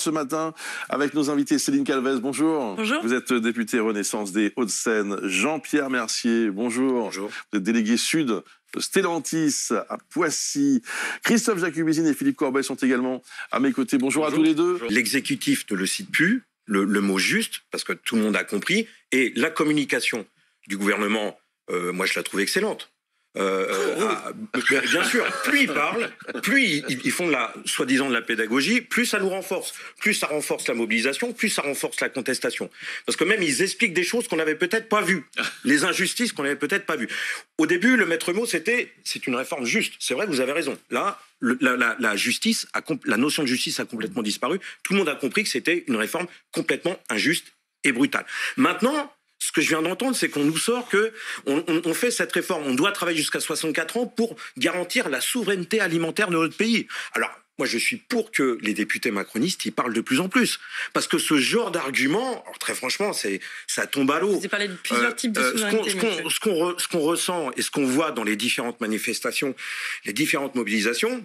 Ce matin, avec nos invités Céline Calvez, bonjour. Bonjour. Vous êtes député Renaissance des Hauts-de-Seine. Jean-Pierre Mercier, bonjour. Bonjour. Vous êtes délégué sud de Stellantis à Poissy. Christophe Jacubizine et Philippe Corbet sont également à mes côtés. Bonjour, à tous les deux. L'exécutif ne le cite plus, le, le mot juste, parce que tout le monde a compris, et la communication du gouvernement, euh, moi je la trouve excellente. Euh, euh, ah, bien sûr, plus ils parlent, plus ils, ils font de la soi-disant de la pédagogie, plus ça nous renforce, plus ça renforce la mobilisation, plus ça renforce la contestation. Parce que même ils expliquent des choses qu'on n'avait peut-être pas vues, les injustices qu'on n'avait peut-être pas vues. Au début, le maître mot c'était c'est une réforme juste. C'est vrai, vous avez raison. Là, le- la, la- la justice, a, la notion de justice a complètement disparu. Tout le monde a compris que c'était une réforme complètement injuste et brutale. Maintenant, ce que je viens d'entendre, c'est qu'on nous sort que on, on- on fait cette réforme, on doit travailler jusqu'à 64 ans pour garantir la souveraineté alimentaire de notre pays. Alors, moi, je suis pour que les députés macronistes y parlent de plus en plus, parce que ce genre d'argument, très franchement, c'est ça tombe à l'eau. Vous avez parlé de plusieurs Euh, types de euh, souveraineté. qu'on re- ce qu'on ressent et ce qu'on voit dans les différentes manifestations, les différentes mobilisations,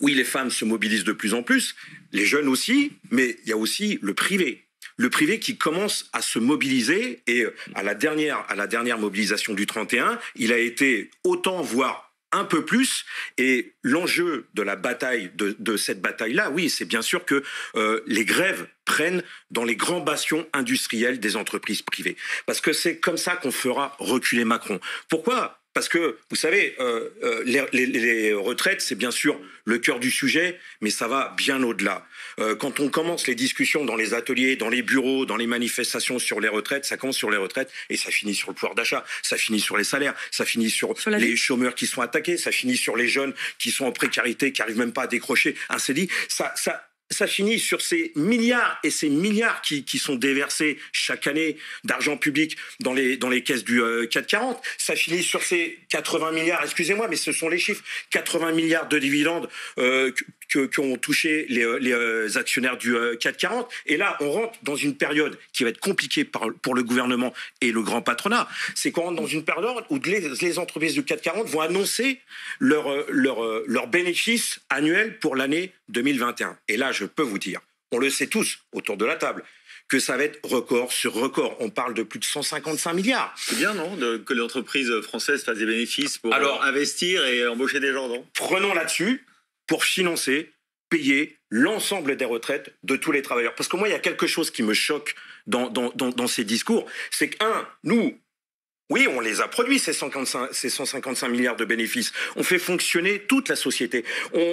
oui, les femmes se mobilisent de plus en plus, les jeunes aussi, mais il y a aussi le privé. Le privé qui commence à se mobiliser et euh, à la dernière, à la dernière mobilisation du 31, il a été autant, voire un peu plus. Et l'enjeu de la bataille, de, de cette bataille-là, oui, c'est bien sûr que euh, les grèves prennent dans les grands bastions industriels des entreprises privées. Parce que c'est comme ça qu'on fera reculer Macron. Pourquoi parce que, vous savez, euh, euh, les, les- les retraites, c'est bien sûr le cœur du sujet, mais ça va bien au-delà. Euh, quand on commence les discussions dans les ateliers, dans les bureaux, dans les manifestations sur les retraites, ça commence sur les retraites et ça finit sur le pouvoir d'achat, ça finit sur les salaires, ça finit sur, les vie. chômeurs qui sont attaqués, ça finit sur les jeunes qui sont en précarité, qui arrivent même pas à décrocher un CDI. Ça, ça, ça finit sur ces milliards et ces milliards qui, sont déversés chaque année d'argent public dans les, caisses du euh, 440. Ça finit sur ces 80 milliards, excusez-moi, mais ce sont les chiffres, 80 milliards de dividendes euh, que- que- qu'ont touché les, euh, les euh, actionnaires du euh, 440. Et là, on rentre dans une période qui va être compliquée par- pour le gouvernement et le grand patronat. C'est qu'on rentre dans une période où les, les entreprises du 440 vont annoncer leurs leur, leurs bénéfices annuels pour l'année 2021. Et là, je peux vous dire, on le sait tous autour de la table, que ça va être record sur record. On parle de plus de 155 milliards. C'est bien, non de- Que les entreprises françaises fassent des bénéfices pour Alors- investir et embaucher des gens, non? Prenons là-dessus pour financer, payer l'ensemble des retraites de tous les travailleurs. Parce que moi, il y a quelque chose qui me choque dans, ces discours. C'est que, un, nous, oui, on les a produits, ces 155, ces 155 milliards de bénéfices. On fait fonctionner toute la société.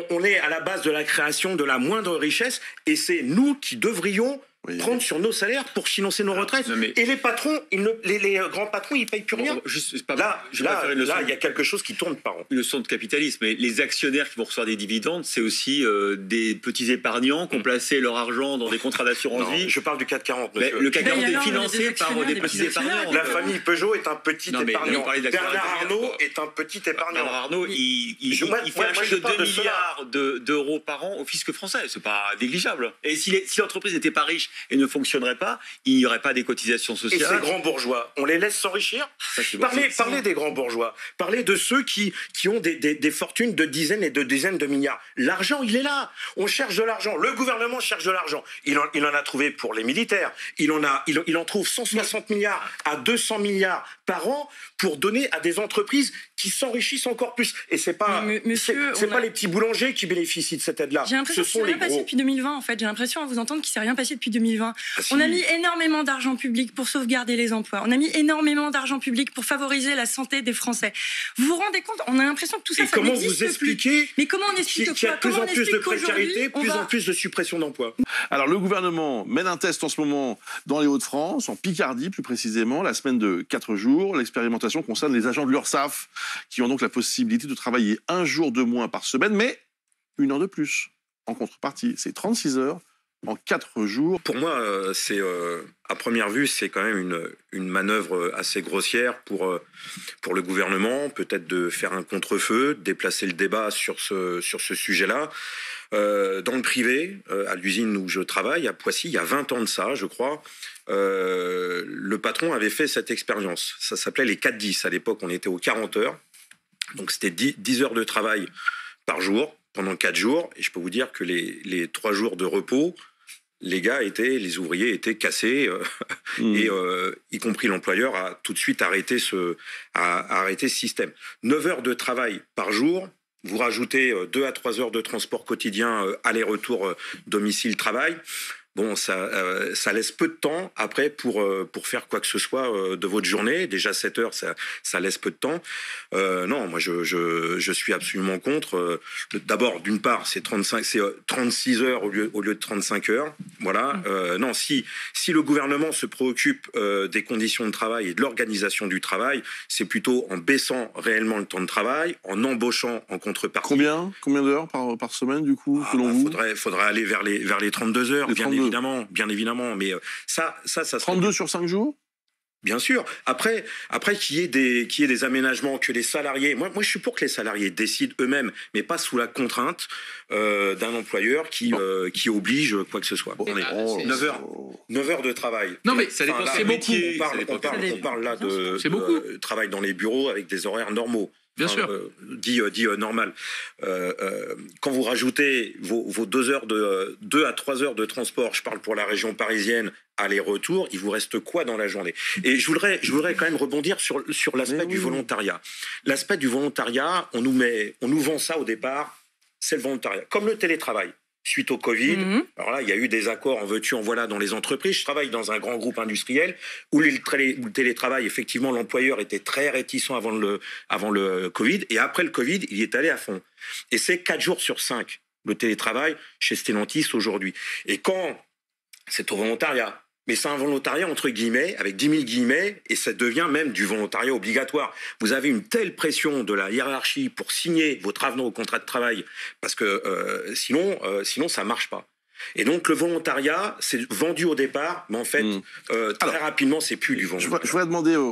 On est à la base de la création de la moindre richesse et c'est nous qui devrions Oui. prendre sur nos salaires pour financer nos retraites. non, mais- Et les patrons, ils ne, les, les grands patrons, ils payent plus rien. Bon, juste, c'est pas- Là, je il y a quelque chose qui tourne par an. une leçon de capitalisme, mais les actionnaires qui vont recevoir des dividendes, c'est aussi euh, des petits épargnants qui ont placé leur argent dans des contrats d'assurance vie. je parle du 440, Mais monsieur. le CAC 40 Mais est financé des par actionnaires, des des petits épargnants. La famille Peugeot est un petit Non, mais épargnant. Bernard Arnault est un petit épargnant. Bernard Arnault, il, il, Je- moi- il fait un chèque de parle 2 de cela. milliards de- d'euros par an au fisc français. C'est pas négligeable. Et si les- si l'entreprise n'était pas riche et ne fonctionnerait pas, il n'y aurait pas des cotisations Et ces sociales. grands bourgeois, on les laisse s'enrichir Parlez, parlez des grands bourgeois. Parlez de ceux qui, qui ont des, des- des fortunes de dizaines et de dizaines de milliards. L'argent, il est là. On cherche de l'argent. Le gouvernement cherche de l'argent. Il en, il en a trouvé pour les militaires. Il en, a, il, il en trouve 160 milliards à 200 milliards par an pour donner à des entreprises qui s'enrichissent encore plus. Et c'est pas, c'est, pas a- les petits boulangers qui bénéficient de cette aide-là. J'ai l'impression Ce sont les rien passé gros. depuis 2020 en fait. J'ai l'impression à vous entendre qu'il s'est rien passé depuis 2020. Ah, si. On a mis énormément d'argent public pour sauvegarder les emplois. On a mis énormément d'argent public pour favoriser la santé des Français. Vous vous rendez compte On a l'impression que tout ça, Et ça comment vous plus. expliquez Mais comment on qu'il explique qu'il y a plus en on plus de précarité, plus va- en plus de suppression d'emplois? Alors, le gouvernement mène un test en ce moment dans les Hauts-de-France, en Picardie plus précisément, la semaine de 4 jours. L'expérimentation concerne les agents de l'URSSAF qui ont donc la possibilité de travailler un jour de moins par semaine, mais une heure de plus. En contrepartie, c'est 36 heures en 4 jours. Pour moi, euh, c'est euh, à première vue, c'est quand même une, une manœuvre assez grossière pour, euh, pour le gouvernement, peut-être de faire un contre-feu, déplacer le débat sur ce, sur ce sujet-là. Dans le privé, à l'usine où je travaille, à Poissy, il y a 20 ans de ça, je crois, le patron avait fait cette expérience. Ça s'appelait les 4-10. À l'époque, on était aux 40 heures. Donc c'était 10, 10 heures de travail par jour pendant 4 jours. Et je peux vous dire que les, les 3 jours de repos, les gars étaient, les ouvriers étaient cassés, euh, Mmh. et euh, y compris l'employeur a tout de suite arrêté ce, a, a arrêté ce système. 9 heures de travail par jour, vous rajoutez 2 à 3 heures de transport quotidien, euh, aller-retour, euh, domicile-travail. Bon, ça, euh, ça laisse peu de temps après pour, euh, pour faire quoi que ce soit euh, de votre journée. Déjà 7 heures, ça, ça laisse peu de temps. Euh, non, moi je, je, je suis absolument contre. Euh, D'abord, d'une part, c'est 35, c'est euh, 36 heures au lieu, au lieu de 35 heures. Voilà. Euh, non, si, si le gouvernement se préoccupe euh, des conditions de travail et de l'organisation du travail, c'est plutôt en baissant réellement le temps de travail, en embauchant en contrepartie. Combien? Combien d'heures par, par semaine, du coup, Ah, selon bah, vous? faudrait, faudrait aller vers les, vers les 32 heures, Les bien 32. Évidemment, bien évidemment. Mais euh, ça, ça, ça serait 32 sur 5 jours? Bien sûr. Après, après qu'il y ait des, qu'il y ait des aménagements, que les salariés. Moi, moi, je suis pour que les salariés décident eux-mêmes, mais pas sous la contrainte euh, d'un employeur qui, Bon. euh, qui oblige quoi que ce soit. Bon, On est- oh, c'est- 9 heures. 9 heures de travail. Non, mais ça dépend c'est beaucoup. On parle, on parle, des- on parle là de, C'est de, beaucoup. euh, travail dans les bureaux avec des horaires normaux. Bien Enfin, sûr. euh, dit, euh, dit euh, normal. Euh, euh, quand vous rajoutez vos, vos deux heures de euh, deux à trois heures de transport, je parle pour la région parisienne, aller-retour, il vous reste quoi dans la journée? Et je voudrais, je voudrais quand même rebondir sur sur l'aspect du volontariat. L'aspect du volontariat, on nous met, on nous vend ça au départ, c'est le volontariat, comme le télétravail. Suite au Covid, Mhm. alors là, il y a eu des accords en veux-tu, en voilà dans les entreprises. Je travaille dans un grand groupe industriel où le, télétravail, effectivement, l'employeur était très réticent avant le, avant le Covid. Et après le Covid, il y est allé à fond. Et c'est 4 jours sur 5, le télétravail chez Stellantis aujourd'hui. Et quand c'est au volontariat, mais c'est un volontariat entre guillemets, avec 10 000 guillemets, et ça devient même du volontariat obligatoire. Vous avez une telle pression de la hiérarchie pour signer votre avenant au contrat de travail, parce que euh, sinon, euh, sinon ça marche pas. Et donc le volontariat, c'est vendu au départ, mais en fait, Mm. euh, très Alors, rapidement, c'est plus du volontariat. je voudrais demander au,